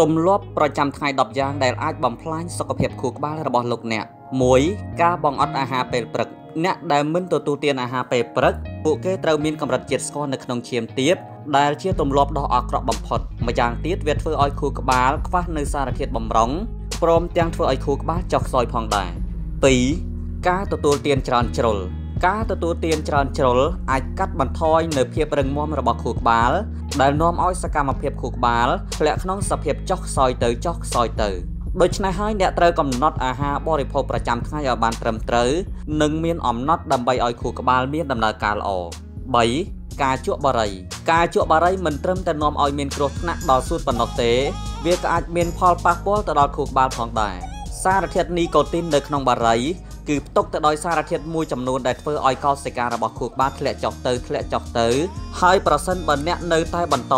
ទម្លាប់ប្រចាំថ្ងៃ10យ៉ាងដែលអាចបំផ្លាញសុខភាពខួរក្បាលរបស់លោកអ្នក1ការបង្អត់អាហារពេលព្រឹក អ្នកដែលមិនទទួលទានអាហារពេលព្រឹកពួកគេត្រូវមានកម្រិតជាតិស្ករនៅក្នុងឈាមទាបដែលជាទម្លាប់ដ៏អាក្រក់បំផុតម្យ៉ាងទៀតវាធ្វើឲ្យខួរក្បាលខ្វះនៅសារធាតុបម្រុងព្រមទាំងធ្វើឲ្យខួរក្បាលចុះខ្សោយផងដែរ2ការទទួលទានច្រើនជ្រុល ការទទួលទានច្រើនជ្រុលអាចកាត់បន្ថយនៅភាពរឹងមាំរបស់ខួរក្បាល ដែលនាំឲ្យសកម្មភាពខួរក្បាលធ្លាក់ក្នុងសភាពចុះខ្សោយទៅចុះខ្សោយទៅដូច្នេះហើយអ្នកត្រូវកំណត់អាហារបរិភោគប្រចាំថ្ងៃឲ្យបានត្រឹមត្រូវនិងមានអំណត់ដើម្បីឲ្យខួរក្បាលមានដំណើរការល្អ3ការជក់បារីការជក់បារីមិនត្រឹមតែនាំឲ្យមានគ្រោះថ្នាក់ដល់សួតប៉ុណ្ណោះទេ វាក៏អាចមានផលប៉ះពាល់ទៅដល់ខួរក្បាលផងដែរ សារធាតុនីកូទីននៅក្នុងបារីគឺផ្ទុកទៅដោយសារធាតុមួយចំនួនដែលធ្វើឲ្យកោសិការបស់ខួរក្បាលធ្លាក់ចុះទៅធ្លាក់ចុះទៅ ហើយប្រសិនបើអ្នកនៅតែបន្ត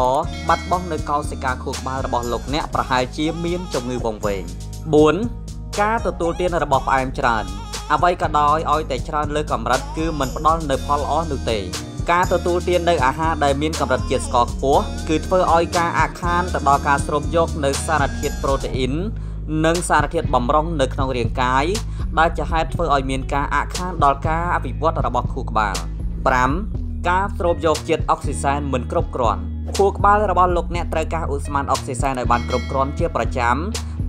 បាត់បង់នៅកោសិកាខួរក្បាលរបស់លោកអ្នកប្រហែលជាមានជំងឺវង្វេង4ការទទួលទានរបស់ផ្អែមច្រើនអ្វីក៏ដោយឲ្យតែច្រើនលើកម្រិតគឺមិនផ្ដល់នៅផលល្អនោះទេការទទួលទាននៅអាហារដែលមានកម្រិតជាតិស្ករខ្ពស់គឺធ្វើឲ្យការអាក់ខានទៅដល់ការស្រូបយកនៅសារធាតុប្រូតេអ៊ីន និងសារធាតុបម្រុងនៅក្នុងរាងកាយដែលជាហេតុធ្វើឲ្យមានការអាក់ខានដល់ការអភិវឌ្ឍរបស់ខួរក្បាល5ការស្រូបយកជាតិអុកស៊ីសែនមិនគ្រប់គ្រាន់ខួរក្បាលរបស់លោកអ្នកត្រូវការឧស្ម័នអុកស៊ីសែនឲ្យបានគ្រប់គ្រាន់ជាប្រចាំ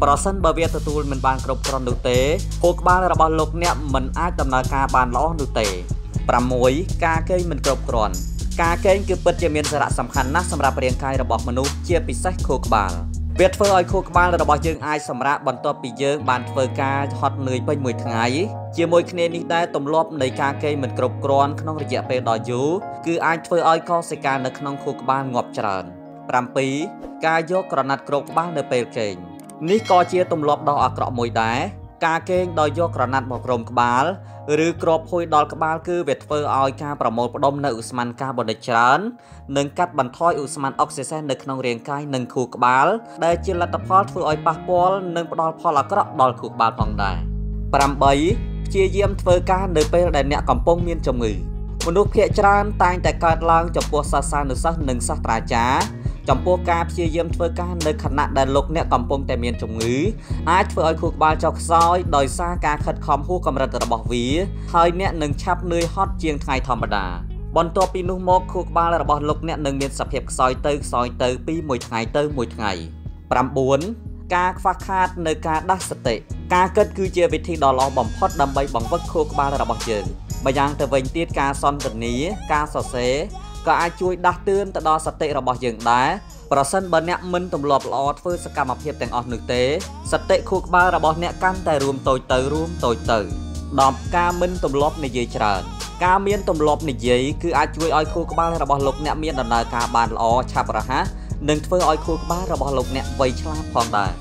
ប្រសិនបើវាទទួលមិនបានគ្រប់គ្រាន់នោះទេខួរក្បាលរបស់លោកអ្នកមិនអាចដំណើរការបានល្អនោះទេ6ការគេងមិនគ្រប់គ្រាន់ការគេងគឺពិតជាមានសារៈសំខាន់ណាស់សម្រាប់រាងកាយរបស់មនុស្សជាពិសេសខួរក្បាល វាធ្វើឲ្យខួរក្បាលរបស់យើងអាចសម្រាកបន្ទាប់ពីយើងបានធ្វើការហត់នឿយពេញមួយថ្ងៃជាមួយគ្នានេះដែរទម្លាប់នៃការគេងមិនគ្រប់គ្រាន់ក្នុងរយៈពេលដ៏យូរគឺអាចធ្វើឲ្យកោសិកានៅក្នុងខួរក្បាលងាប់ច្រើន7ការយកក្រណាត់គ្របក្បាលនៅពេលគេងនេះក៏ជាទម្លាប់ដ៏អាក្រក់មួយដែរ ការគេងដោយយកក្រណាត់មកគ្រោមក្បាល ឬគ្របភួយដល់ក្បាលគឺវាធ្វើឲ្យការប្រមូលផ្ដុំនៅឧស្ម័នកាបូនិកច្រើន និងកាត់បន្ថយឧស្ម័នអុកស៊ីសែននៅក្នុងរាងកាយនិងខួរក្បាល ដែលជាលទ្ធផលធ្វើឲ្យប៉ះពាល់និងផ្ដល់ផលអាក្រក់ដល់ខួរក្បាលផងដែរ8ព្យាយាមធ្វើការនៅពេលដែលអ្នកកំពុងមានជំងឺមនុស្សភាគច្រើនតែងតែកើតឡើងចំពោះសាស្ត្រានុសិស្សនិងសាស្ត្រាចារ្យ ចំពោះការព្យាយាមធ្វើការនៅខណៈដែលលោកអ្នកកំពុងតែមានជំងឺអាចធ្វើឲ្យខួរក្បាលចុះខ្សោយដោយសារការខិតខំហួសកម្រិតរបស់វា ហើយអ្នកនឹងឆាប់នឿយហត់ជាងថ្ងៃធម្មតាបន្ទាប់ពីនោះមកខួរក្បាលរបស់លោកអ្នកនឹងមានសភាពខ្សោយទៅខ្សោយទៅពីមួយថ្ងៃទៅមួយថ្ងៃ9ការខ្វះខាតនៅការដាស់សតិការគិតគឺជាវិធីដ៏ល្អបំផុតដើម្បីបង្វឹកខួរក្បាលរបស់យើងម្យ៉ាងទៅវិញទៀតការសន្ទនាការសរសេរ ក៏អាចជួយដាស់តឿនទៅដល់សតិរបស់យើងដែរប្រសិនបើអ្នកមិនទម្លាប់ល្អធ្វើសកម្មភាពទាំងអស់នោះទេសតិខួរក្បាលរបស់អ្នកកាន់តែរួមតូចទៅរួមតូចទៅ10ការមិនទម្លាប់និយាយច្រើនការមានទម្លាប់និយាយគឺអាចជួយឲ្យខួរក្បាលរបស់លោកអ្នកមានដំណើរការបានល្អឆាប់រហ័សនិងធ្វើឲ្យខួរក្បាលរបស់លោកអ្នកវៃឆ្លាតផងដែរ